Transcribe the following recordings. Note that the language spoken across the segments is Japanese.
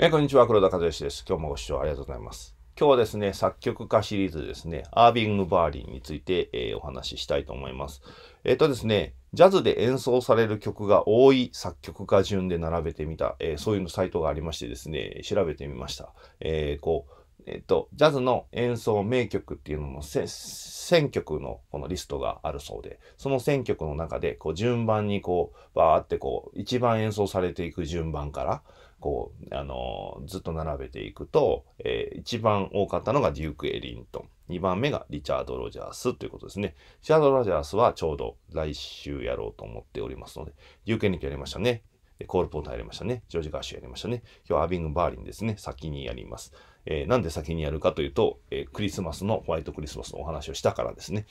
えこんにちは、黒田和義です。今日もご視聴ありがとうございます。今日はですね、作曲家シリーズですね、アービング・バーリンについて、えーお話ししたいと思います。えっ、とですね、ジャズで演奏される曲が多い作曲家順で並べてみた、えーそういうのサイトがありましてですね、調べてみました。えこう、えっ、と、ジャズの演奏名曲っていうのもせ1000曲のこのリストがあるそうで、その1000曲の中で、こう順番にこう、バーってこう、一番演奏されていく順番から、こう、あのずっと並べていくと、えー一番多かったのがデューク・エリントン。2番目がリチャード・ロジャースということですね。リチャード・ロジャースはちょうど来週やろうと思っておりますので、デューク・エリントンやりましたね。コール・ポーターやりましたね。ジョージ・ガーシュやりましたね。今日はアビング・バーリンですね。先にやります。えーなんで先にやるかというと、えークリスマスのホワイトクリスマスのお話をしたからですね。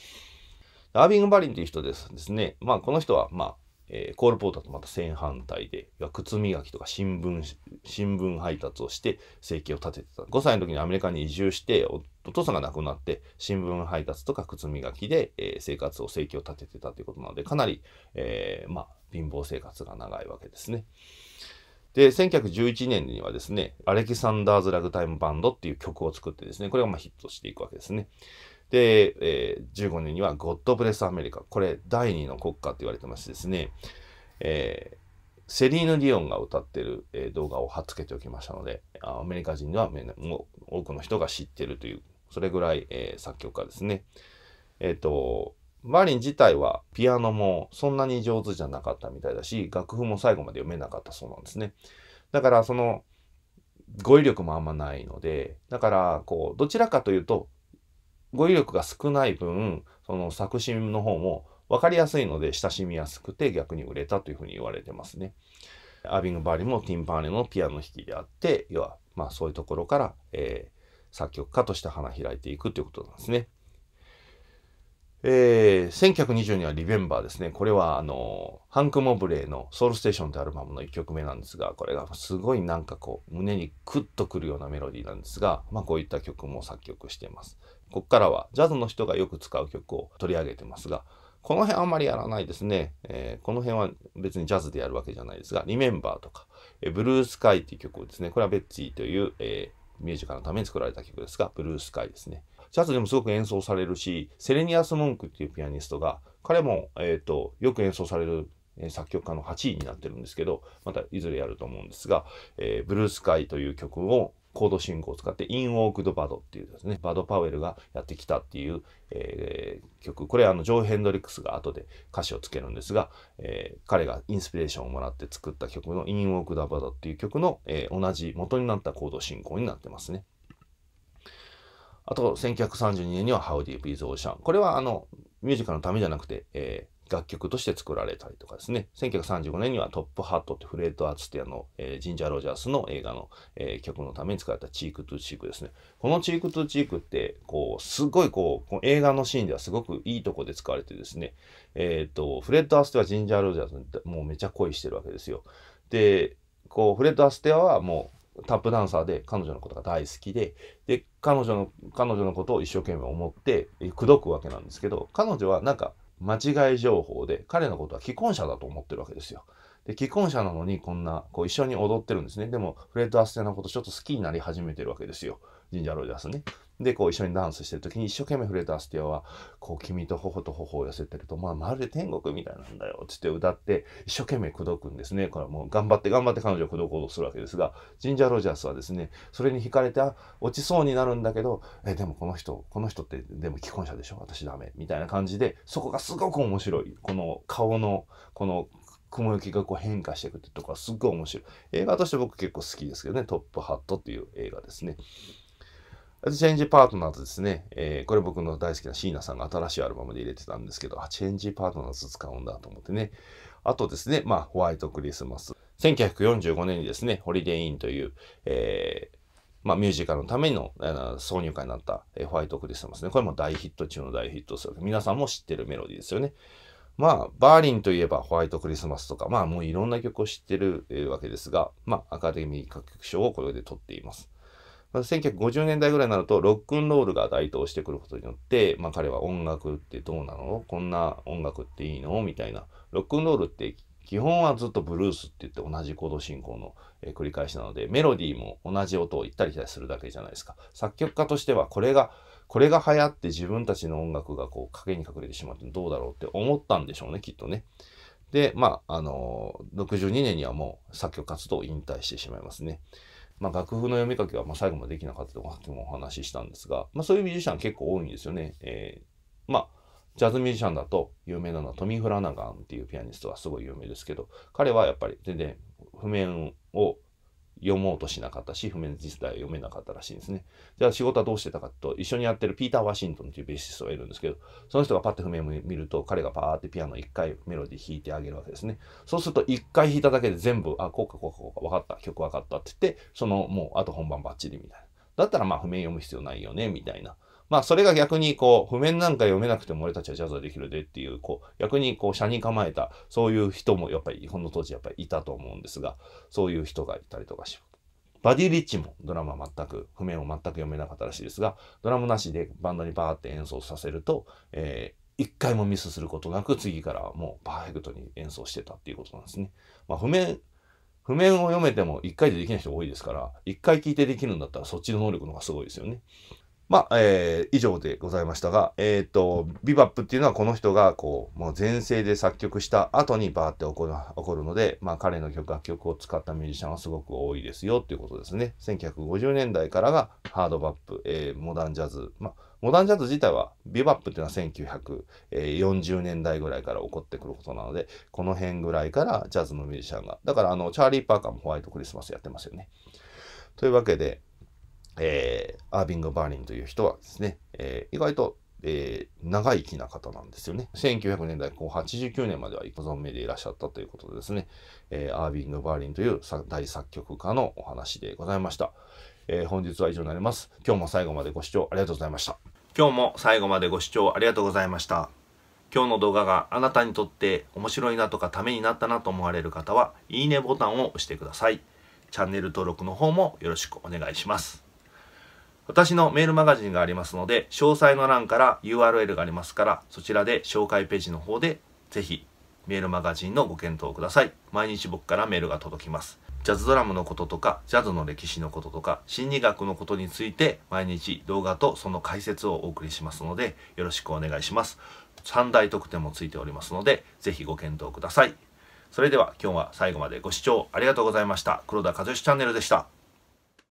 アービング・バーリンという人ですですね。まあ、この人は、まあ、えーコールポーターとまた正反対で、靴磨きとか新聞、新聞配達をして生計を立ててた。5歳の時にアメリカに移住して、お父さんが亡くなって、新聞配達とか靴磨きで、えー生活を生計を立ててたということなので、かなり、えーまあ、貧乏生活が長いわけですね。で、1911年にはですね、アレキサンダーズ・ラグタイム・バンドっていう曲を作ってですね、これがまヒットしていくわけですね。で、えー15年にはゴッド・ブレス・アメリカ。これ、第二の国家って言われてましてですね、えーセリーヌ・ディオンが歌ってる、えー動画を貼っつけておきましたので、アメリカ人ではもう多くの人が知ってるという、それぐらい、えー作曲家ですね。えっ、と、バーリン自体はピアノもそんなに上手じゃなかったみたいだし、楽譜も最後まで読めなかったそうなんですね。だから、その、語彙力もあんまないので、だから、こう、どちらかというと、語彙力が少ない分、その作詞の方も分かりやすいので親しみやすくて逆に売れたというふうに言われてますね。アービング・バーリもティンパーネのピアノ弾きであって、要は、まあそういうところから、えー作曲家として花開いていくということなんですね。えー、1920年はリベンバーですね。これは、あの、ハンク・モブレーのソウルステーションというアルバムの1曲目なんですが、これがすごいなんかこう、胸にクッとくるようなメロディーなんですが、まあこういった曲も作曲しています。ここからはジャズの人がよく使う曲を取り上げてますが、この辺あんまりやらないですね。えーこの辺は別にジャズでやるわけじゃないですが、リメンバーとか、えーブルースカイっていう曲をですね、これはベッツィという、えーミュージカルのために作られた曲ですが、ブルースカイですね。ジャズでもすごく演奏されるし、セレニアス・モンクっていうピアニストが、彼も、えっ、と、よく演奏される、作曲家の8位になってるんですけど、またいずれやると思うんですが、えーブルースカイという曲をコード進行を使って、イン・ウォークド・バドっていうですね、バド・パウエルがやってきたっていう、えー曲。これあの、ジョー・ヘンドリックスが後で歌詞をつけるんですが、えー彼がインスピレーションをもらって作った曲のイン・ウォークド・バドっていう曲の、えー同じ元になったコード進行になってますね。あと、1932年には How Deep is Ocean。これはあの、ミュージカルのためじゃなくて、え楽曲として作られたりとかですね。1935年にはトップハットってフレッド・アーツティアの、えージンジャー・ロジャースの映画の、えー曲のために使われたチーク・トゥ・チークですね。このチーク・トゥ・チークって、こう、すごいこう、こ映画のシーンではすごくいいとこで使われてですね、えっ、と、フレッド・アーツテはジンジャー・ロジャースにもうめちゃ恋してるわけですよ。で、こう、フレッド・アステアはもうタップダンサーで彼女のことが大好きで、で、彼女の、彼女のことを一生懸命思って、口説くわけなんですけど、彼女はなんか間違い情報で、彼のことは既婚者だと思ってるわけですよ。で、既婚者なのにこんな、こう一緒に踊ってるんですね。でも、フレッド・アステアのことちょっと好きになり始めてるわけですよ。ジンジャー・ロジャースね。で、こう一緒にダンスしてる時に一生懸命フレッド・アステアは、こう君と頬と頬を寄せてると、まあ、まるで天国みたいなんだよ、つって歌って、一生懸命口説くんですね。これはもう頑張って頑張って彼女を口説こうとするわけですが、ジンジャー・ロジャースはですね、それに惹かれて、落ちそうになるんだけど、え、でもこの人、この人って、でも既婚者でしょ？私ダメ。みたいな感じで、そこがすごく面白い。この顔の、この、雲行きがこう変化していくってところがすっごい面白い。映画として僕結構好きですけどね、 Top Hat っていう映画ですね。 Change Partners ですね。えーこれ僕の大好きな椎名さんが新しいアルバムで入れてたんですけど、あ、 Change Partners 使うんだと思ってね。あとですね、まあ、ホワイトクリスマス。1945年にですね、 Holiday Inn という、えーまあ、ミュージカルのための挿入歌になった、えーホワイトクリスマスね。これも大ヒット中の大ヒットです。皆さんも知ってるメロディーですよね。まあ、バーリンといえばホワイトクリスマスとか、まあもういろんな曲を知ってる、えーわけですが、まあアカデミー歌曲賞をこれで取っています。まあ1950年代ぐらいになるとロックンロールが台頭してくることによって、まあ彼は音楽ってどうなの？こんな音楽っていいの？みたいな。ロックンロールって基本はずっとブルースって言って同じコード進行の、繰り返しなので、メロディーも同じ音を行ったり来たりするだけじゃないですか。作曲家としてはこれが、これが流行って自分たちの音楽がこう影に隠れてしまってどうだろうって思ったんでしょうね、きっとね。で、まあ、あのー、62年にはもう作曲活動を引退してしまいますね。まあ、楽譜の読み書きはま最後までできなかったとかっきもお話ししたんですが、まあ、そういうミュージシャン結構多いんですよね。えー、まあ、ジャズミュージシャンだと有名なのはトミー・フラナガンっていうピアニストはすごい有名ですけど、彼はやっぱり全然譜面を読もうとしなかったし、譜面実態は読めなかったらしいんですね。じゃあ仕事はどうしてたかと、一緒にやってるピーター・ワシントンというベーシストがいるんですけど、その人がパッて譜面を見ると、彼がパーってピアノ1回メロディー弾いてあげるわけですね。そうすると1回弾いただけで全部、あ、こうかこうかこうか、分かった、曲分かったって言って、そのもうあと本番バッチリみたいな。だったらまあ譜面読む必要ないよね、みたいな。まあそれが逆にこう、譜面なんか読めなくても俺たちはジャズはできるでっていう、こう、逆にこう、車に構えた、そういう人もやっぱり、この当時やっぱりいたと思うんですが、そういう人がいたりとかします。バディ・リッチもドラマ全く、譜面を全く読めなかったらしいですが、ドラムなしでバンドにバーって演奏させると、えー、一回もミスすることなく次からもうパーフェクトに演奏してたっていうことなんですね。まあ譜面、譜面を読めても一回でできない人多いですから、一回聞いてできるんだったらそっちの能力の方がすごいですよね。まあ、えー、以上でございましたが、えっ、ー、と、ビバップっていうのはこの人が、こう、もう前世で作曲した後にバーって起こる起こるので、まあ、彼の曲、楽曲を使ったミュージシャンはすごく多いですよっていうことですね。1950年代からがハードバップ、えー、モダンジャズ。まあ、モダンジャズ自体は、ビバップっていうのは1940年代ぐらいから起こってくることなので、この辺ぐらいからジャズのミュージシャンが、だからあの、チャーリー・パーカーもホワイトクリスマスやってますよね。というわけで、えー、アービング・バーリンという人はですね、えー、意外と、えー、長生きな方なんですよね。1900年代後89年まではご存命でいらっしゃったということでですね、え、アービング・バーリンという大作曲家のお話でございました。え、本日は以上になります。今日も最後までご視聴ありがとうございました。今日も最後までご視聴ありがとうございました。今日の動画があなたにとって面白いなとかためになったなと思われる方は、いいねボタンを押してください。チャンネル登録の方もよろしくお願いします。私のメールマガジンがありますので、詳細の欄から URL がありますから、そちらで紹介ページの方で、ぜひメールマガジンのご検討ください。毎日僕からメールが届きます。ジャズドラムのこととか、ジャズの歴史のこととか、心理学のことについて、毎日動画とその解説をお送りしますので、よろしくお願いします。3大特典もついておりますので、ぜひご検討ください。それでは今日は最後までご視聴ありがとうございました。黒田和義チャンネルでした。